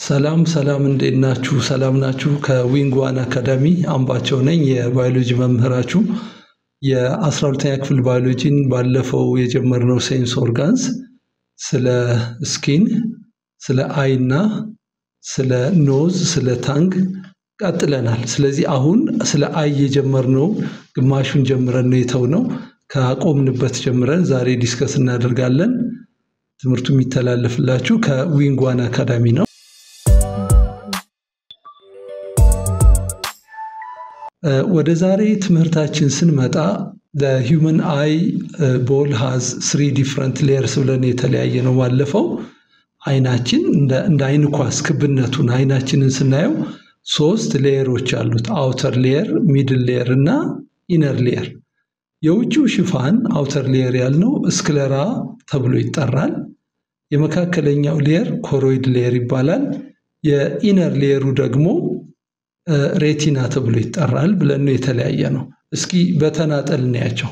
ሰላም ሰላም እንዴት ናችሁ? ሰላም ናችሁ? ከዊንግ ዋን አካዳሚ አምባቸው ነኝ የባዮሎጂ መምህራችሁ። የአስራ ሁለተኛ ክፍል ባዮሎጂን ባለፈው የጀመርነው sense organs ስለ skin፣ ስለ eye እና ስለ nose፣ ስለ tongue ቀጥለናል። ስለዚህ አሁን ስለ eye የጀመርነው ግማሹን ጀምረን ነው የተውነው። ካቆምንበት ጀምረን ዛሬ discuss እናደርጋለን። ትምህርቱ የሚተላለፍላችሁ ከዊንግ አካዳሚ ነው። ወደ ዛሬ ትምህርታችን ስንመጣ human eye ball has three different layers ብለን የተለያየነው። ባለፈው አይናችን እንደ አይን ኳስ ክብነቱን አይናችንን ስናየው ሶስት layer ኦች አሉት። outer layer፣ middle layer እና inner layer። የውጭው ሽፋን outer layer ያልነው sclera ተብሎ ይጠራል። የመካከለኛው layer choroid layer ይባላል። የ inner layer ኡ ደግሞ retina ተብሎ ይጠራል ብለን ነው የተለያየነው። እስኪ በተናጠል እናያቸው።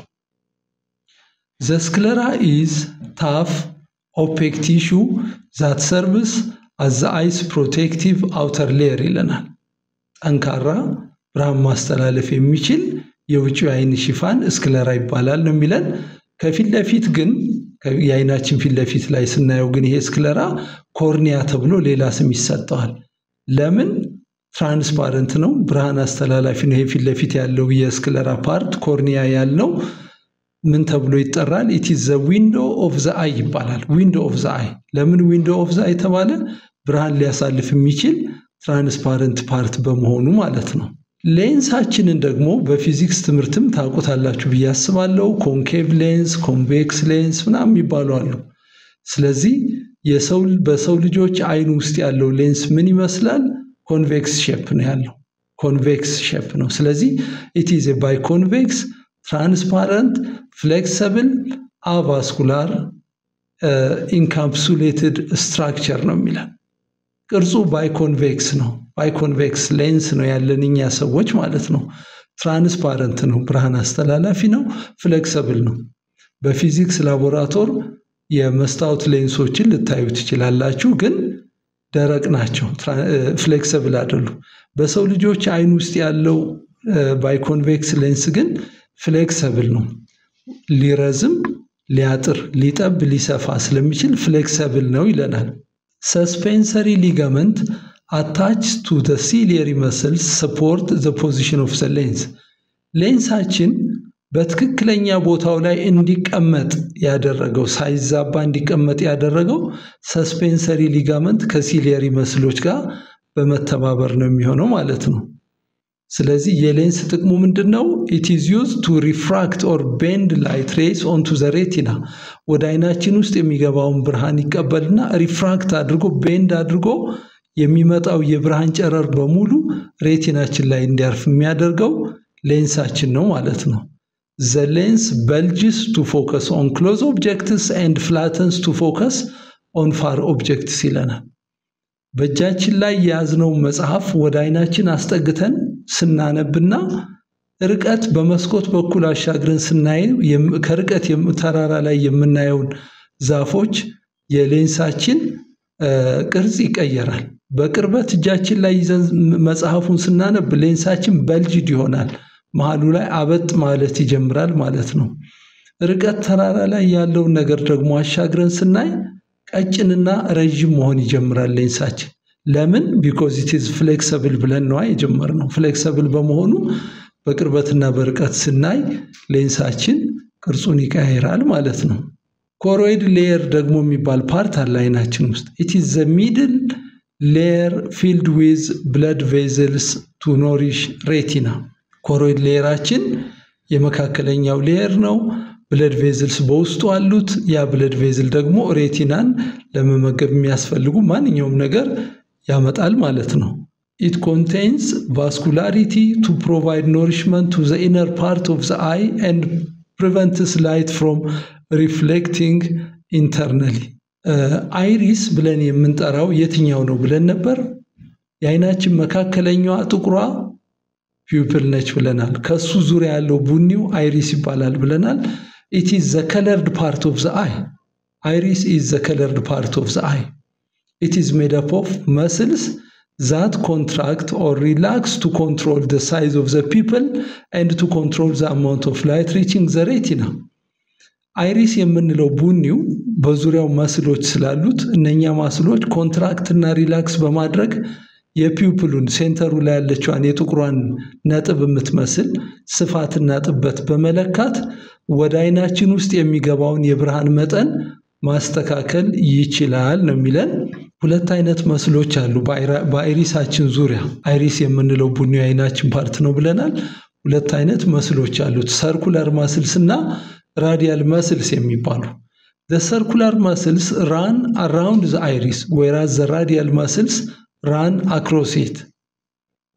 the sclera is tough opaque tissue that serves as the eye's protective outer layer ይለናል። ጠንካራ ብርሃን ማስተላለፍ የሚችል የውጭ የአይን ሽፋን sclera ይባላል ነው የሚለን። ከፊት ለፊት ግን የአይናችን ፊት ለፊት ላይ ስናየው ግን ይሄ sclera cornea ተብሎ ሌላ ስም ይሰጠዋል። ለምን? transparent ነው፣ ብርሃን አስተላላፊ ነው። ይሄ ፊት ለፊት ያለው የ sclera part cornea ያልነው ምን ተብሎ ይጠራል? it is the window of the eye ይባላል። window of the eye። ለምን window of the eye ተባለ? ብርሃን ሊያሳልፍ የሚችል transparent part በመሆኑ ማለት ነው። ሌንሳችንን ደግሞ በፊዚክስ ትምህርትም ታውቁታላችሁ ብዬ አስባለሁ። concave lens፣ convex lens ምናምን የሚባሉ አሉ። ስለዚህ በሰው ልጆች አይን ውስጥ ያለው ሌንስ ምን ይመስላል? convex shape ነው ያለው። convex shape ነው። ስለዚህ it is biconvex transparent flexible avascular encapsulated structure ነው የሚለን። ቅርጹ biconvex ነው። biconvex lens ነው ያለን እኛ ሰዎች ማለት ነው። transparent ነው፣ ብርሃን አስተላላፊ ነው፣ flexible ነው። በፊዚክስ ላቦራቶር የመስታወት ሌንሶችን ልታዩ ትችላላችሁ፣ ግን ደረቅ ናቸው፣ flexible አይደሉም። በሰው ልጆች አይን ውስጥ ያለው biconvex lens ግን flexible ነው። ሊረዝም፣ ሊያጥር፣ ሊጠብ፣ ሊሰፋ ስለሚችል flexible ነው ይለናል። suspensory ligament attach to ciliary muscles support the position of the lens። lens ኣችን በትክክለኛ ቦታው ላይ እንዲቀመጥ ያደረገው ሳይዛባ እንዲቀመጥ ያደረገው suspensory ligament ከ ciliary muscle ኦች ጋር በመተባበር ነው የሚሆነው ማለት ነው። ስለዚህ የሌንስ ጥቅሙ ምንድን ነው? it is used to refract or bend light rays onto the retina። ወደ አይናችን ውስጥ የሚገባውን ብርሃን ይቀበልና refract አድርጎ bend አድርጎ የሚመጣው የብርሃን ጨረር በሙሉ retina ኣችን ላይ እንዲያርፍ የሚያደርገው ሌንሳችን ነው ማለት ነው። the lens bulges to focus on close objects and flattens to focus on far objects ይለናል። በእጃችን ላይ የያዝነው መጽሐፍ ወደ አይናችን አስጠግተን ስናነብና ርቀት በመስኮት በኩል አሻግረን ስናይ ከርቀት ተራራ ላይ የምናየውን ዛፎች የሌንሳችን ቅርጽ ይቀየራል። በቅርበት እጃችን ላይ ይዘን መጽሐፉን ስናነብ lens ኣችን bulged ይሆናል። መሀሉ ላይ አበጥ ማለት ይጀምራል ማለት ነው። ርቀት ተራራ ላይ ያለውን ነገር ደግሞ አሻግረን ስናይ ቀጭንና ረዥም መሆን ይጀምራል ሌንሳችን። ለምን? because it is flexible ብለን ነዋ የጀመርነው። flexible በመሆኑ በቅርበትና በርቀት ስናይ ሌንሳችን ቅርጹን ይቀያይራል ማለት ነው። choroid layer ደግሞ የሚባል part አለ አይናችን ውስጥ። it the middle layer filled with blood vessels to nourish retina። choroid layer ኣችን የመካከለኛው layer ነው። blood vessels በውስጡ አሉት። ያ blood vessel ደግሞ retina ን ለመመገብ የሚያስፈልጉ ማንኛውም ነገር ያመጣል ማለት ነው። it contains vascularity to provide nourishment to the inner part of the eye and prevents light from reflecting internally። iris ብለን የምንጠራው የትኛው ነው ብለን ነበር? የአይናችን መካከለኛዋ ጥቁሯ pupil ነች ብለናል። ከሱ ዙሪያ ያለው ቡኒው iris ይባላል ብለናል። it is the colored part of the eye iris is the colored part of the eye it is made up of muscles that contract or relax to control the size of the pupil and to control the amount of light reaching the retina። iris የምንለው ቡኒው በዙሪያው muscle ኦች ስላሉት እነኛ muscle ኦች contract እና relax በማድረግ የ pupil ኡን center ኡ ላይ ያለችዋን የጥቁሯን ነጥብ የምትመስል ስፋትና ጥበት በመለካት ወደ አይናችን ውስጥ የሚገባውን የብርሃን መጠን ማስተካከል ይችላል ነው የሚለን። ሁለት አይነት muscle ኦች አሉ በ iris ኣችን ዙሪያ። iris የምንለው ቡኒ አይናችን part ነው ብለናል። ሁለት አይነት muscle ኦች አሉት፣ circular muscles እና radial muscles የሚባሉ circular muscles run around the iris whereas the radial muscles run across it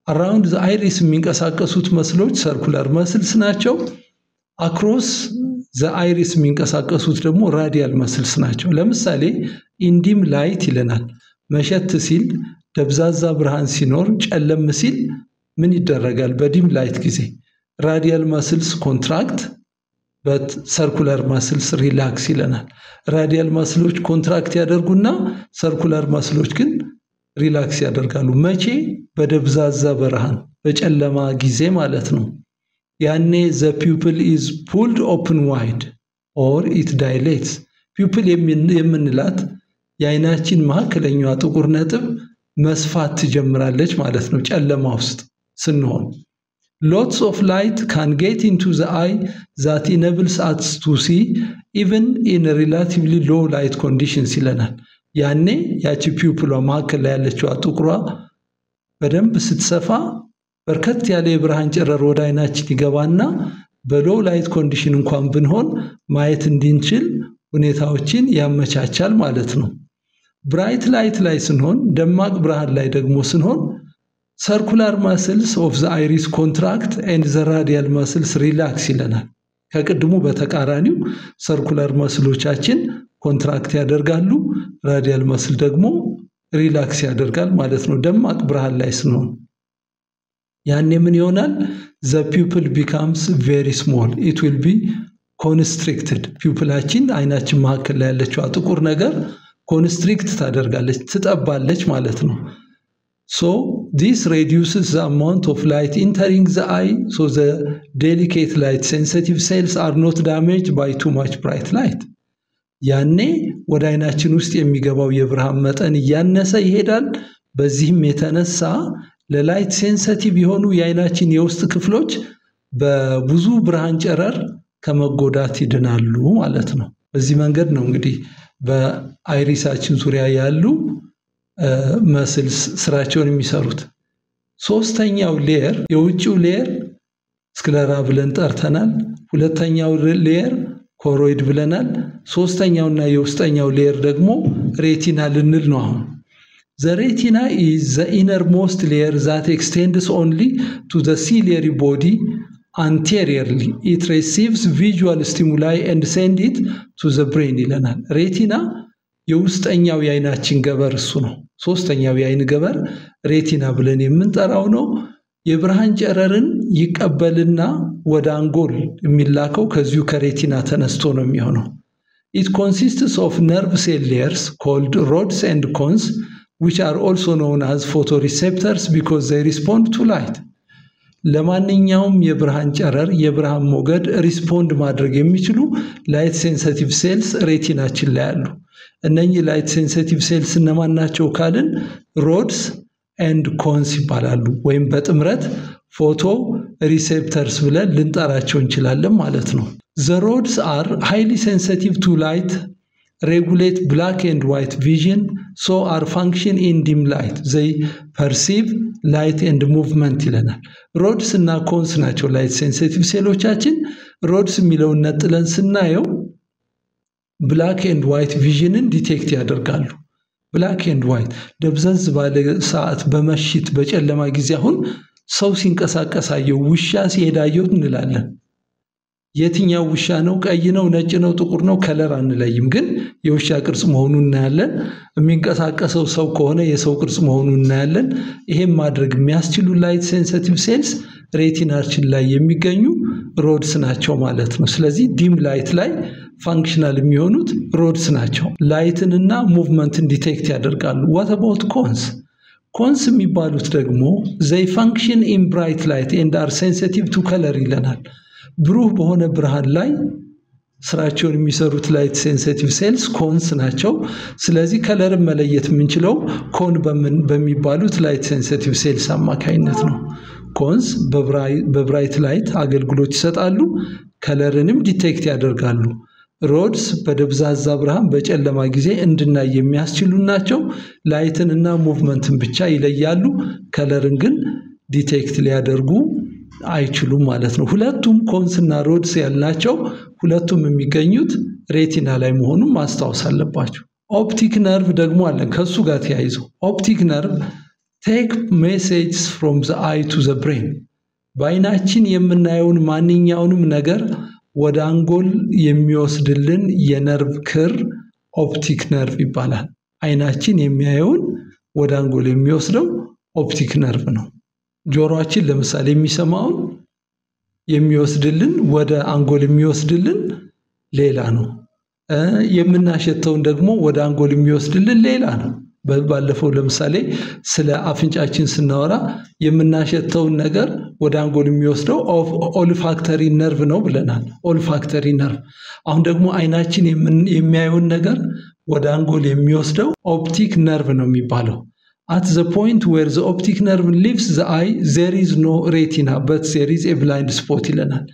around the iris የሚንቀሳቀሱት muscle ኦች circular muscles ናቸው። across the iris የሚንቀሳቀሱት ደግሞ radial muscles ናቸው። ለምሳሌ in dim light ይለናል። መሸት ሲል ደብዛዛ ብርሃን ሲኖር፣ ጨለም ሲል ምን ይደረጋል? በ dim light ጊዜ radial muscles contract but circular muscles relax ይለናል። radial muscle ኦች contract ያደርጉና circular muscle ኦች ግን relax ያደርጋሉ። መቼ? በደብዛዛ ብርሃን በጨለማ ጊዜ ማለት ነው። ያኔ the pupil is pulled open wide or it dilates። pupil የምንላት የአይናችን መካከለኛዋ ጥቁር ነጥብ መስፋት ትጀምራለች ማለት ነው ጨለማ ውስጥ ስንሆን lots of light can get into the eye that enables us to see even in relatively low light conditions ይለናል። ያኔ ያቺ pupil ኧዋ መካከል ላይ ያለችዋ ጥቁሯ በደንብ ስትሰፋ በርከት ያለ የብርሃን ጨረር ወደ አይናችን ይገባና በ low light condition እንኳን ብንሆን ማየት እንድንችል ሁኔታዎችን ያመቻቻል ማለት ነው። bright light ላይ ስንሆን፣ ደማቅ ብርሃን ላይ ደግሞ ስንሆን circular muscles of the iris contract and the radial muscles relax ይለናል። ከቅድሙ በተቃራኒው circular muscle ኦቻችን contract ያደርጋሉ፣ radial muscle ደግሞ relax ያደርጋል ማለት ነው። ደማቅ ብርሃን ላይ ስንሆን ያኔ ምን ይሆናል? the pupil becomes very small it will be constricted። pupil ኣችን አይናችን መካከል ላይ ያለችዋ ጥቁር ነገር constrict ታደርጋለች፣ ትጠባለች ማለት ነው። so this reduces the amount of light entering the eye so the delicate light sensitive cells are not damage by too much bright light። ያኔ ወደ አይናችን ውስጥ የሚገባው የብርሃን መጠን እያነሰ ይሄዳል። በዚህም የተነሳ ለ light sensitive የሆኑ የአይናችን የውስጥ ክፍሎች በብዙ ብርሃን ጨረር ከመጎዳት ይድናሉ ማለት ነው። በዚህ መንገድ ነው እንግዲህ በ iris ኣችን ዙሪያ ያሉ muscles ስራቸውን የሚሰሩት። ሶስተኛው layer የውጭው layer sclera ብለን ጠርተናል። ሁለተኛው layer choroid ብለናል። ሶስተኛውና የውስጠኛው layer ደግሞ retina ልንል ነው አሁን the innermost layer that extends only to the ciliary body anteriorly it receives visual stimuli and send it to the brain ይለናል። retina የውስጠኛው የአይናችን ገበር እሱ ነው። ሶስተኛው የአይን ገበር retina ብለን የምንጠራው ነው። የብርሃን ጨረርን ይቀበልና ወደ አንጎል የሚላከው ከዚሁ ከ retina ተነስቶ ነው የሚሆነው። consists of nerve cell layers called rods and cones which are also known as photoreceptors because they respond to light። ለማንኛውም የብርሃን ጨረር የብርሃን ሞገድ respond ማድረግ የሚችሉ ላይት ሴንሲቲቭ ሴልስ ሬቲናችን ላይ አሉ። እነኚህ light sensitive cells እነማን ናቸው ካልን rods and cones ይባላሉ። ወይም በጥምረት photoreceptors ብለን ልንጠራቸው እንችላለን ማለት ነው። the rods are highly sensitive to light regulate black and white vision so are function in dim light they perceive light and movement ይለናል። ሮድስ እና ኮንስ ናቸው ላይት ሴንሲቲቭ ሴሎቻችን። rods የሚለውን ነጥለን ስናየው black and white vision ን detect ያደርጋሉ። black and white ደብዘዝ ባለ ሰዓት በመሽት በጨለማ ጊዜ አሁን ሰው ሲንቀሳቀስ አየው፣ ውሻ ሲሄድ አየሁት እንላለን። የትኛው ውሻ ነው? ቀይ ነው? ነጭ ነው? ጥቁር ነው? color አንለይም፣ ግን የውሻ ቅርጽ መሆኑን እናያለን። የሚንቀሳቀሰው ሰው ከሆነ የሰው ቅርጽ መሆኑን እናያለን። ይሄም ማድረግ የሚያስችሉ ላይት ሴንሲቲቭ ሴልስ ሬቲናችን ላይ የሚገኙ rods ናቸው ማለት ነው። ስለዚህ dim light ላይ functional የሚሆኑት rods ናቸው። light ንና movement ን detect ያደርጋሉ። what about cones? cones የሚባሉት ደግሞ they function in bright light and are sensitive to color ይለናል። ብሩህ በሆነ ብርሃን ላይ ስራቸውን የሚሰሩት light sensitive cells cones ናቸው። ስለዚህ color ን መለየት የምንችለው cone በሚባሉት light sensitive cells አማካኝነት ነው። cones በ bright light አገልግሎት ይሰጣሉ፣ color ንም detect ያደርጋሉ። rods በደብዛዛ ብርሃን በጨለማ ጊዜ እንድናይ የሚያስችሉ ናቸው። light ንና movement ን ብቻ ይለያሉ፣ color ን ግን detect ሊያደርጉ አይችሉም ማለት ነው። ሁለቱም cones ና rods ያልናቸው ሁለቱም የሚገኙት retina ላይ መሆኑን ማስታወስ አለባቸው። optic nerve ደግሞ አለን ከሱ ጋር ተያይዞ optic nerve take messages from the eye to the brain በአይናችን የምናየውን ማንኛውንም ነገር ወደ አንጎል የሚወስድልን የነርቭ ክር optic nerve ይባላል። አይናችን የሚያየውን ወደ አንጎል የሚወስደው optic nerve ነው። ጆሮአችን ለምሳሌ የሚሰማውን የሚወስድልን ወደ አንጎል የሚወስድልን ሌላ ነው። የምናሸተውን ደግሞ ወደ አንጎል የሚወስድልን ሌላ ነው። ባለፈው ለምሳሌ ስለ አፍንጫችን ስናወራ የምናሸተውን ነገር ወደ አንጎል የሚወስደው olfactory nerve ነው ብለናል። olfactory nerve። አሁን ደግሞ አይናችን የሚያየውን ነገር ወደ አንጎል የሚወስደው optic nerve ነው የሚባለው። at the point where the optic nerve leaves the eye there is no retina but there is a blind spot ይለናል።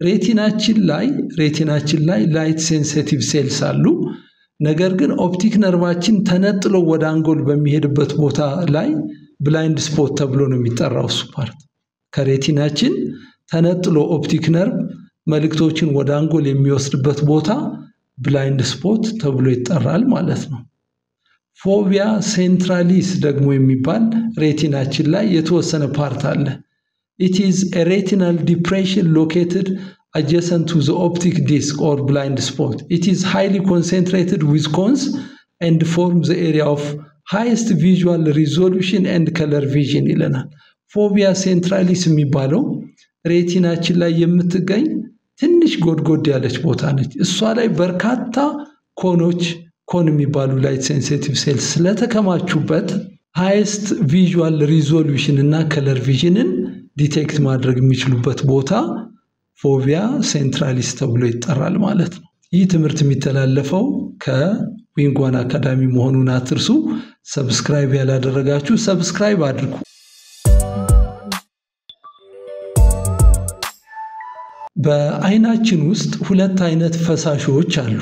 retina ችን ላይ retina ችን ላይ light sensitive cells አሉ። ነገር ግን optic nerve ኣችን ተነጥሎ ወደ አንጎል በሚሄድበት ቦታ ላይ blind spot ተብሎ ነው የሚጠራው። እሱ part ከ retina ችን ተነጥሎ optic nerve መልእክቶችን ወደ አንጎል የሚወስድበት ቦታ blind spot ተብሎ ይጠራል ማለት ነው። fovea centralis ደግሞ የሚባል retina ችን ላይ የተወሰነ part አለ። it is a retinal depression located adjacent to the optic disc or blind spot. It is highly concentrated with cones and forms the area of highest visual resolution and color vision ይለናል። fovea centralis የሚባለው retina ችን ላይ የምትገኝ ትንሽ ጎድጎድ ያለች ቦታ ነች። እሷ ላይ በርካታ cone ኦች cone የሚባሉ light sensitive cells ስለተከማቹበት highest visual resolution እና color vision ን detect ማድረግ የሚችሉበት ቦታ fovea centralis ተብሎ ይጠራል ማለት ነው። ይህ ትምህርት የሚተላለፈው ከ Wing One Academy መሆኑን አትርሱ። subscribe ያላደረጋችሁ subscribe አድርጉ። በአይናችን ውስጥ ሁለት አይነት ፈሳሾች አሉ።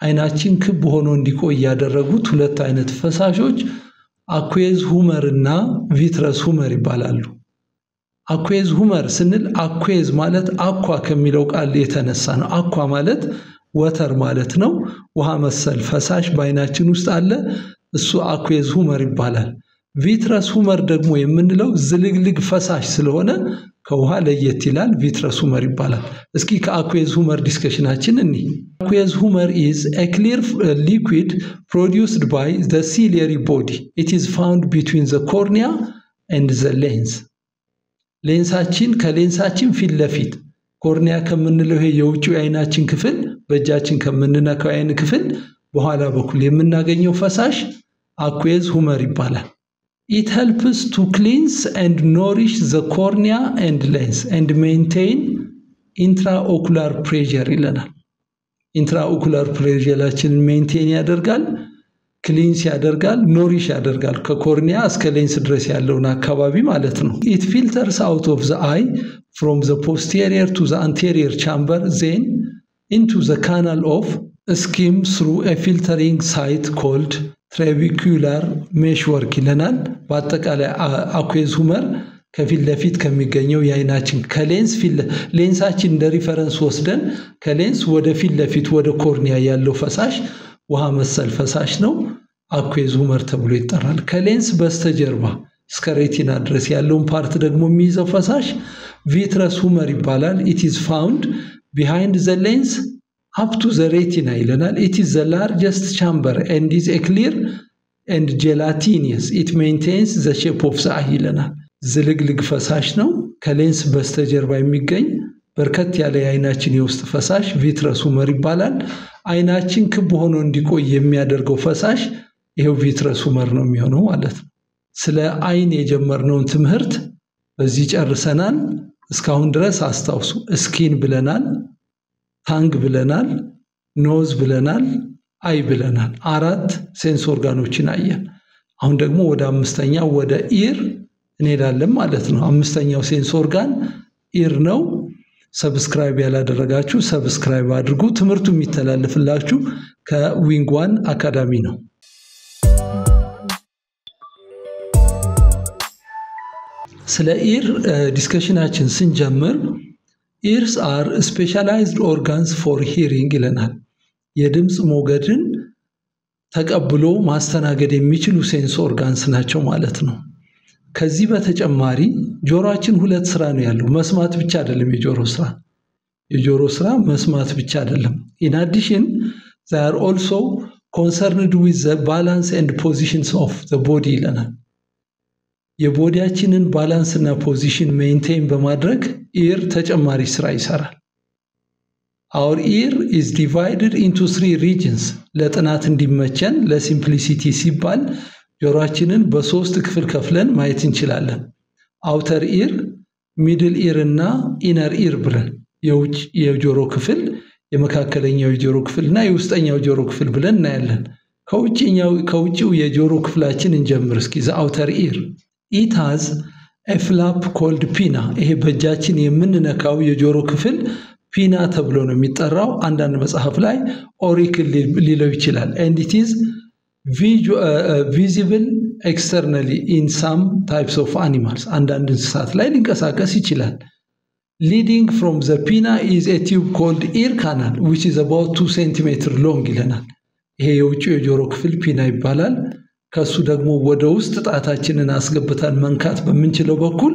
አይናችን ክብ ሆኖ እንዲቆይ ያደረጉት ሁለት አይነት ፈሳሾች aqueous humor እና vitreous humor ይባላሉ። aqueous humor ስንል aqueous ማለት aqua ከሚለው ቃል የተነሳ ነው። aqua ማለት water ማለት ነው። ውሃ መሰል ፈሳሽ በአይናችን ውስጥ አለ። እሱ aqueous humor ይባላል። vitreous humor ደግሞ የምንለው ዝልግልግ ፈሳሽ ስለሆነ ከውሃ ለየት ይላል። vitreous humor ይባላል። እስኪ ከ aqueous humor discussion ኣችን እኒ aqueous humor is a clear liquid produced by the ciliary body it is found between the cornea and the lens lens ኣችን ከ lens ኣችን ፊት ለፊት cornea ከምንለው ይሄ የውጭው የአይናችን ክፍል በእጃችን ከምንነካው የአይን ክፍል በኋላ በኩል የምናገኘው ፈሳሽ aqueous humor ይባላል። it helps to cleanse and nourish the cornea and lens and maintain intraocular pressure ይለናል። intraocular pressure ኣችንን maintain ያደርጋል፣ cleanse ያደርጋል፣ nourish ያደርጋል። ከ cornea እስከ ሌንስ ድረስ ያለውን አካባቢ ማለት ነው። it filters out of the eye from the posterior to the anterior chamber then into the canal of Schlemm through filtering site called trabecular meshwork ይለናል። በአጠቃላይ aqueous humor ከፊት ለፊት ከሚገኘው የአይናችን ከ lens lens ኣችን እንደ reference ወስደን ከሌንስ ወደ ፊት ለፊት ወደ cornea ያለው ፈሳሽ ውሃ መሰል ፈሳሽ ነው። aqueous humor ተብሎ ይጠራል። ከሌንስ በስተጀርባ እስከ retina ድረስ ያለውን part ደግሞ የሚይዘው ፈሳሽ vitreous humor ይባላል። it is found behind the lens up to the retina ይለናል። it is the largest chamber and is a clear and gelatinous it maintains the shape of the eye ይለናል። ዝልግልግ ፈሳሽ ነው። ከሌንስ በስተጀርባ የሚገኝ በርከት ያለ የአይናችን የውስጥ ፈሳሽ vitreous humor ይባላል። አይናችን ክብ ሆኖ እንዲቆይ የሚያደርገው ፈሳሽ ይሄው vitreous humor ነው የሚሆነው ማለት ነው። ስለ አይን የጀመርነውን ትምህርት በዚህ ጨርሰናል። እስካሁን ድረስ አስታውሱ። skin ብለናል፣ tongue ብለናል፣ nose ብለናል፣ eye ብለናል። አራት sense organ ኦችን አየን። አሁን ደግሞ ወደ አምስተኛው ወደ ear እንሄዳለን ማለት ነው። አምስተኛው sense organ ear ነው። subscribe ያላደረጋችሁ subscribe አድርጉ። ትምህርቱ የሚተላለፍላችሁ ከ Wing One Academy ነው። ስለ ear discussion ኣችን ስንጀምር ears are specialized organs for hearing ይለናል። የድምፅ ሞገድን ተቀብሎ ማስተናገድ የሚችሉ sense organs ናቸው ማለት ነው። ከዚህ በተጨማሪ ጆሮአችን ሁለት ስራ ነው ያለው። መስማት ብቻ አይደለም የጆሮ ስራ። የጆሮ ስራ መስማት ብቻ አይደለም። in addition they're also concerned with the balance and positions of the body ይለናል። የ body ያችንን balance እና position maintain በማድረግ ear ተጨማሪ ስራ ይሰራል። our ear is divided into three regions። ለጥናት እንዲመቸን ለ simplicity ሲባል ጆሮአችንን በሶስት ክፍል ከፍለን ማየት እንችላለን። outer ear፣ middle ear እና inner ear ብለን የውጭ የጆሮ ክፍል፣ የመካከለኛው የጆሮ ክፍል እና የውስጠኛው ጆሮ ክፍል ብለን እናያለን። ከውጭው የጆሮ ክፍላችን እንጀምር እስኪ። the outer ear it has a called pinna። ይሄ በእጃችን የምንነካው የጆሮ ክፍል pinna ተብሎ ነው የሚጠራው። አንዳንድ መጽሐፍ ላይ auricle ሊለው ይችላል። and it is visible externally in some types of animals አንዳንድ እንስሳት ላይ ሊንቀሳቀስ ይችላል። leading from the pinna is a tube called ear canal which is about two centimeter long ይለናል። ይሄ የውጭው የጆሮ ክፍል pinna ይባላል። ከሱ ደግሞ ወደ ውስጥ ጣታችንን አስገብተን መንካት በምንችለው በኩል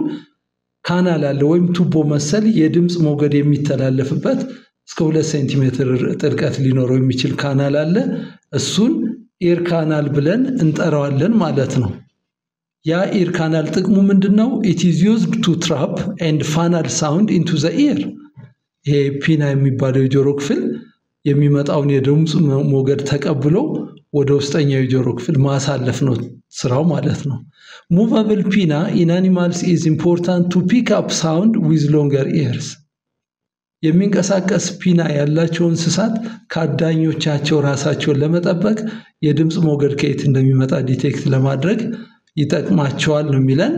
canal አለ ወይም ቱቦ መሰል የድምፅ ሞገድ የሚተላለፍበት እስከ ሁለት ሴንቲሜትር ጥልቀት ሊኖረው የሚችል canal አለ። እሱን ear canal ብለን እንጠራዋለን ማለት ነው። ያ ear canal ጥቅሙ ምንድን ነው? it is used to trap and funnel sound into the ear። ይሄ pinna የሚባለው የጆሮ ክፍል የሚመጣውን የድምፅ ሞገድ ተቀብሎ ወደ ውስጠኛው የጆሮ ክፍል ማሳለፍ ነው ስራው ማለት ነው። movable pinna in animals is important to pick up sound with longer ears። የሚንቀሳቀስ pinna ያላቸው እንስሳት ከአዳኞቻቸው ራሳቸውን ለመጠበቅ የድምፅ ሞገድ ከየት እንደሚመጣ detect ለማድረግ ይጠቅማቸዋል ነው የሚለን።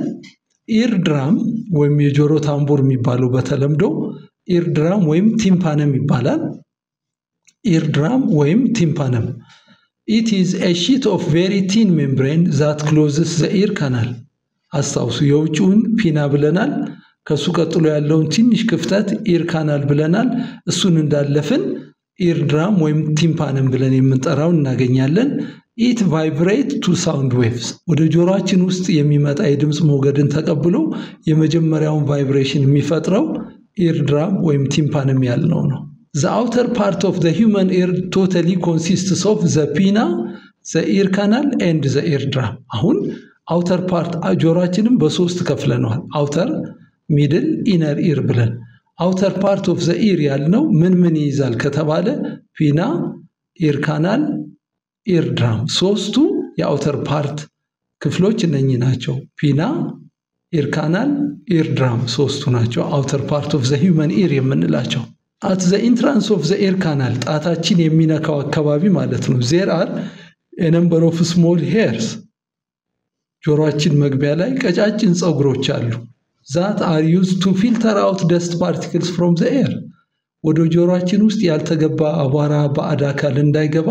ear drum ወይም የጆሮ ታምቡር የሚባለው በተለምዶ ear drum ወይም tympanum ይባላል። ear drum ወይም tympanum it is a sheet of very thin membrane that closes the canal። አስታውሱ፣ የውጭውን pinna ብለናል። ከሱ ቀጥሎ ያለውን ትንሽ ክፍተት ear canal ብለናል። እሱን እንዳለፍን ear drum ወይም tympanum ብለን የምንጠራውን እናገኛለን። it vibrate to sound waves ወደ ጆሮአችን ውስጥ የሚመጣ የድምፅ ሞገድን ተቀብሎ የመጀመሪያውን vibration የሚፈጥረው ear drum ወይም tympanum ያልነው ነው። the outer part of the human ear totally consists of the pinna the ear canal and the ear drum። አሁን outer part ጆሮአችንም በሶስት ከፍለነዋል። outer፣ middle፣ inner ear ብለን outer part of the ear ያልነው ምን ምን ይይዛል ከተባለ pinna፣ ear canal፣ ear drum። ሶስቱ የ outer part ክፍሎች እነኚህ ናቸው። pinna፣ ear canal፣ ear drum ሶስቱ ናቸው outer part of the human ear የምንላቸው። at the entrance of the ear canal ጣታችን የሚነካው አካባቢ ማለት ነው። there are a number of small hairs ጆሮአችን መግቢያ ላይ ቀጫጭን ፀጉሮች አሉ። that are used to filter out dust particles from the air ወደ ጆሮአችን ውስጥ ያልተገባ አቧራ ባዕድ አካል እንዳይገባ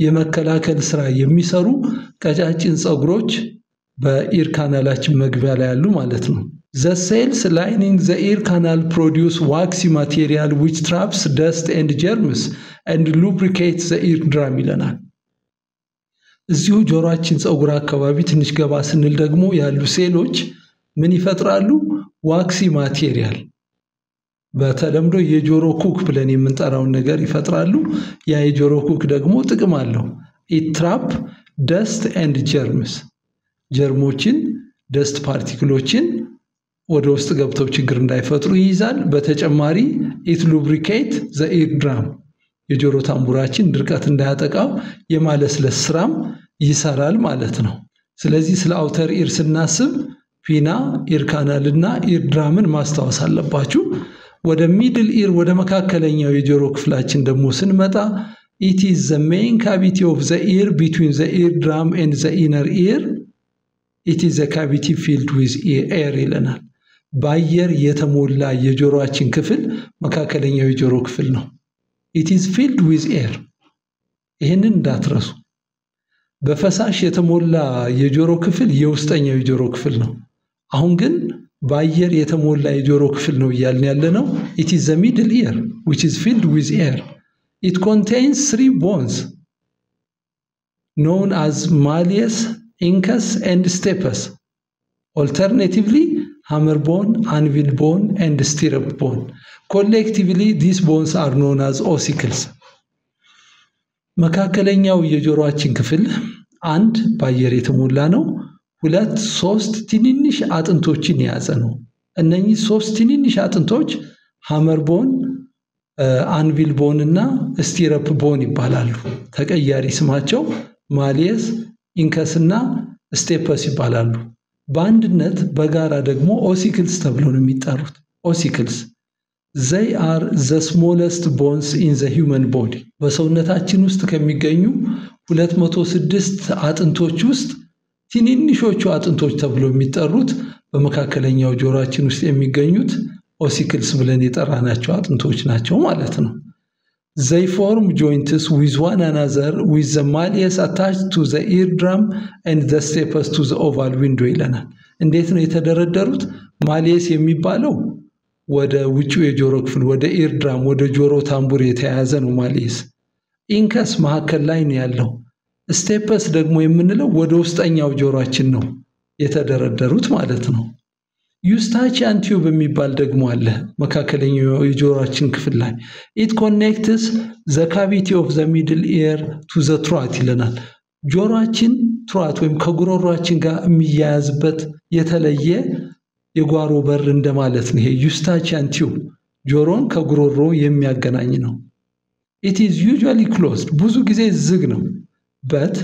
የመከላከል ስራ የሚሰሩ ቀጫጭን ፀጉሮች በ ear canal አችን መግቢያ ላይ ያሉ ማለት ነው። the cells lining the ear canal produce waxy material which traps dust and germs and lubricate the ear drum ይለናል። እዚሁ ጆሮአችን ፀጉር አካባቢ ትንሽ ገባ ስንል ደግሞ ያሉ ሴሎች ምን ይፈጥራሉ? waxy material በተለምዶ የጆሮ ኩክ ብለን የምንጠራውን ነገር ይፈጥራሉ። ያ የጆሮ ኩክ ደግሞ ጥቅም አለው። it trap dust and germs ጀርሞችን፣ dust particle ኦችን ወደ ውስጥ ገብተው ችግር እንዳይፈጥሩ ይይዛል። በተጨማሪ it lubricate the ear drum የጆሮ ታምቡራችን ድርቀት እንዳያጠቃው የማለስለስ ስራም ይሰራል ማለት ነው። ስለዚህ ስለ outer ear ስናስብ pinna፣ ear canal እና ear drum ን ማስታወስ አለባችሁ። ወደ middle ear ወደ መካከለኛው የጆሮ ክፍላችን ደግሞ ስንመጣ it is the main cavity of the ear between the ear drum and the inner ear it is the cavity filled with air ይለናል። በአየር የተሞላ የጆሮአችን ክፍል መካከለኛው የጆሮ ክፍል ነው። it is filled with air። ይህንን እንዳትረሱ። በፈሳሽ የተሞላ የጆሮ ክፍል የውስጠኛው የጆሮ ክፍል ነው። አሁን ግን በአየር የተሞላ የጆሮ ክፍል ነው እያልን ያለ ነው። it is the middle ear which is filled with air it contains three bones known as malleus incus and stapes alternatively hammer bone, anvil bone, and stirrup bone. Collectively, these bones are known as ossicles. መካከለኛው የጆሮአችን ክፍል አንድ በአየር የተሞላ ነው። ሁለት ሶስት ትንንሽ አጥንቶችን የያዘ ነው። እነኚህ ሶስት ትንንሽ አጥንቶች hammer bone፣ anvil bone እና stirrup bone ይባላሉ። ተቀያሪ ስማቸው malleus፣ incus እና stapes ይባላሉ። በአንድነት በጋራ ደግሞ ossicles ተብለው ነው የሚጠሩት። ossicles they are the smallest bones in the human body በሰውነታችን ውስጥ ከሚገኙ 206 አጥንቶች ውስጥ ትንንሾቹ አጥንቶች ተብለው የሚጠሩት በመካከለኛው ጆሮአችን ውስጥ የሚገኙት ossicles ብለን የጠራናቸው አጥንቶች ናቸው ማለት ነው። they form joints with one another with the malleus attach to the ear drum and the stapes to the oval window ይለናል። እንዴት ነው የተደረደሩት? malleus የሚባለው ወደ ውጭው የጆሮ ክፍል ወደ ear drum ወደ ጆሮ ታምቡር የተያያዘ ነው malleus። incus መካከል ላይ ነው ያለው። stapes ደግሞ የምንለው ወደ ውስጠኛው ጆሮአችን ነው የተደረደሩት ማለት ነው። Eustachian tube የሚባል ደግሞ አለ መካከለኛው የጆሮአችን ክፍል ላይ it connects the cavity of the middle ear to the throat ይለናል። ጆሮአችን throat ወይም ከጉሮሯችን ጋር የሚያያዝበት የተለየ የጓሮ በር እንደማለት ነው። ይሄ Eustachian tube ጆሮን ከጉሮሮ የሚያገናኝ ነው። it is usually closed ብዙ ጊዜ ዝግ ነው። but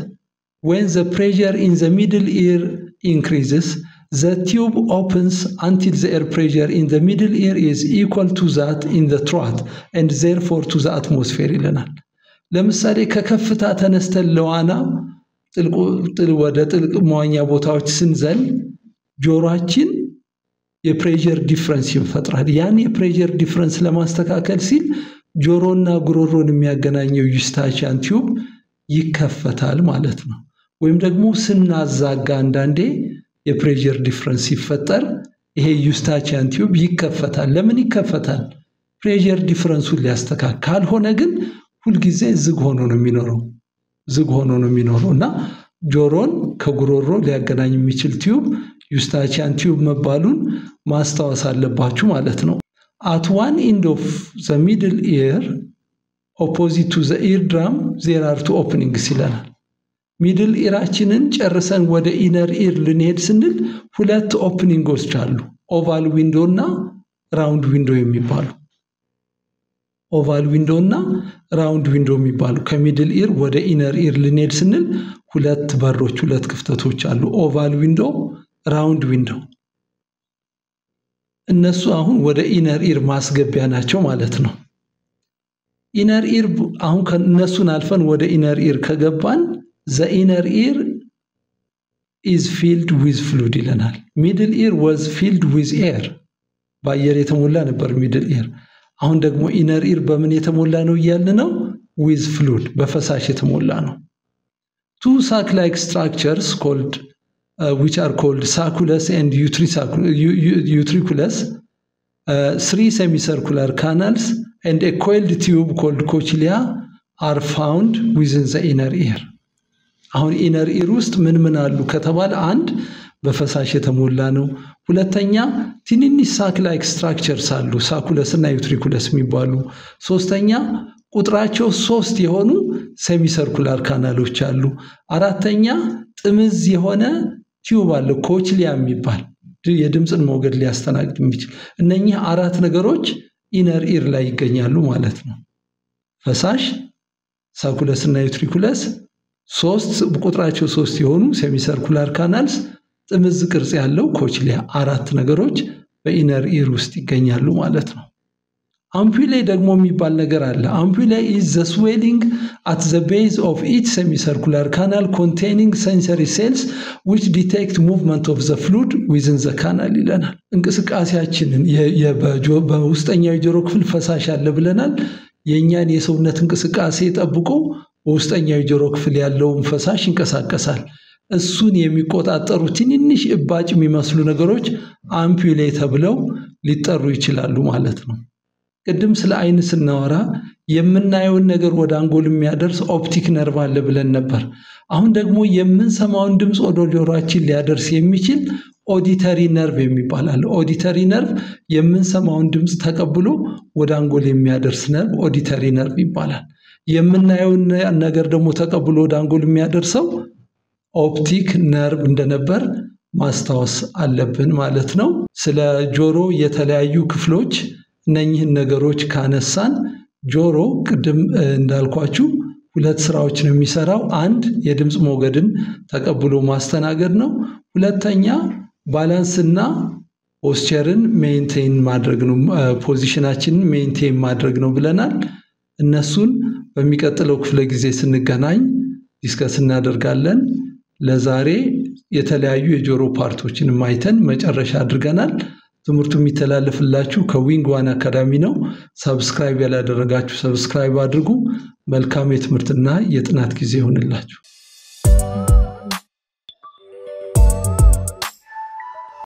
when the pressure in the middle ear increases the tube opens until the air pressure in the middle ear is equal to that in the throat and therefore to the atmosphere ይለናል። ለምሳሌ ከከፍታ ተነስተን ለዋና ወደ ጥልቅ መዋኛ ቦታዎች ስንዘል ጆሮአችን የ pressure difference ይፈጥራል። ያን የ pressure difference ለማስተካከል ሲል ጆሮና ጉሮሮን የሚያገናኘው Eustachian tube ይከፈታል ማለት ነው። ወይም ደግሞ ስናዛጋ አንዳንዴ የ pressure difference ሲፈጠር ይሄ Eustachian tube ይከፈታል። ለምን ይከፈታል? pressure difference ኡን ሊያስተካክል። ካልሆነ ግን ሁልጊዜ ዝግ ሆኖ ነው የሚኖረው ዝግ ሆኖ ነው የሚኖረው እና ጆሮን ከጉሮሮ ሊያገናኝ የሚችል tube Eustachian tube መባሉን ማስታወስ አለባችሁ ማለት ነው። at one end of the middle ear opposite to the ear drum there openings ይለናል። middle ear አችንን ጨርሰን ወደ inner ear ልንሄድ ስንል ሁለት opening ኦች አሉ። oval window እና round window የሚባሉ oval window እና round window የሚባሉ ከ middle ear ወደ inner ear ልንሄድ ስንል ሁለት በሮች፣ ሁለት ክፍተቶች አሉ። oval window፣ round window። እነሱ አሁን ወደ inner ear ማስገቢያ ናቸው ማለት ነው። inner ear አሁን እነሱን አልፈን ወደ inner ear ከገባን the inner ear is filled with fluid ይለናል። middle ear was filled with air በአየር የተሞላ ነበር middle ear። አሁን ደግሞ inner ear በምን የተሞላ ነው እያልን ነው? with fluid በፈሳሽ የተሞላ ነው። two sac like structures called which are called sacculus and utriculus three semicircular canals and a coiled tube called cochlea are found within the inner ear። አሁን inner ear ውስጥ ምን ምን አሉ ከተባለ አንድ በፈሳሽ የተሞላ ነው። ሁለተኛ ትንንሽ sac like structures አሉ sacculus እና utriculus የሚባሉ። ሶስተኛ ቁጥራቸው ሶስት የሆኑ semicircular canal ኦች አሉ። አራተኛ ጥምዝ የሆነ tube አለ cochlea የሚባል የድምፅን ሞገድ ሊያስተናግድ የሚችል እነኚህ አራት ነገሮች inner ear ላይ ይገኛሉ ማለት ነው። ፈሳሽ፣ sacculus እና utriculus፣ ሶስት ቁጥራቸው ሶስት የሆኑ semicircular canals፣ ጥምዝ ቅርጽ ያለው cochlea አራት ነገሮች በ inner ear ውስጥ ይገኛሉ ማለት ነው። ampullae ደግሞ የሚባል ነገር አለ። ampullae is the swelling at the base of each semicircular canal containing sensory cells which detect movement of the fluid within the canal ይለናል። እንቅስቃሴያችንን በውስጠኛው የጆሮ ክፍል ፈሳሽ አለ ብለናል። የእኛን የሰውነት እንቅስቃሴ ጠብቆ በውስጠኛው የጆሮ ክፍል ያለውን ፈሳሽ ይንቀሳቀሳል። እሱን የሚቆጣጠሩ ትንንሽ እባጭ የሚመስሉ ነገሮች ampullae ተብለው ሊጠሩ ይችላሉ ማለት ነው። ቅድም ስለ አይን ስናወራ የምናየውን ነገር ወደ አንጎል የሚያደርስ optic nerve አለ ብለን ነበር። አሁን ደግሞ የምንሰማውን ድምፅ ወደ ጆሯችን ሊያደርስ የሚችል auditory nerve የሚባል አለ። auditory nerve የምንሰማውን ድምፅ ተቀብሎ ወደ አንጎል የሚያደርስ ነርቭ auditory nerve ይባላል። የምናየውን ነገር ደግሞ ተቀብሎ ወደ አንጎል የሚያደርሰው optic nerve እንደነበር ማስታወስ አለብን ማለት ነው። ስለ ጆሮ የተለያዩ ክፍሎች እነኚህን ነገሮች ካነሳን ጆሮ ቅድም እንዳልኳችሁ ሁለት ስራዎችን የሚሰራው አንድ የድምፅ ሞገድን ተቀብሎ ማስተናገድ ነው። ሁለተኛ balance ና posture ን maintain ማድረግ ነው፣ position አችንን maintain ማድረግ ነው ብለናል። እነሱን በሚቀጥለው ክፍለ ጊዜ ስንገናኝ discuss እናደርጋለን። ለዛሬ የተለያዩ የጆሮ part ኦችን አይተን መጨረሻ አድርገናል። ትምህርቱ የሚተላለፍላችሁ ከዊንግ ዋን አካዳሚ ነው። subscribe ያላደረጋችሁ subscribe አድርጉ። መልካም የትምህርትና የጥናት ጊዜ ይሆንላችሁ።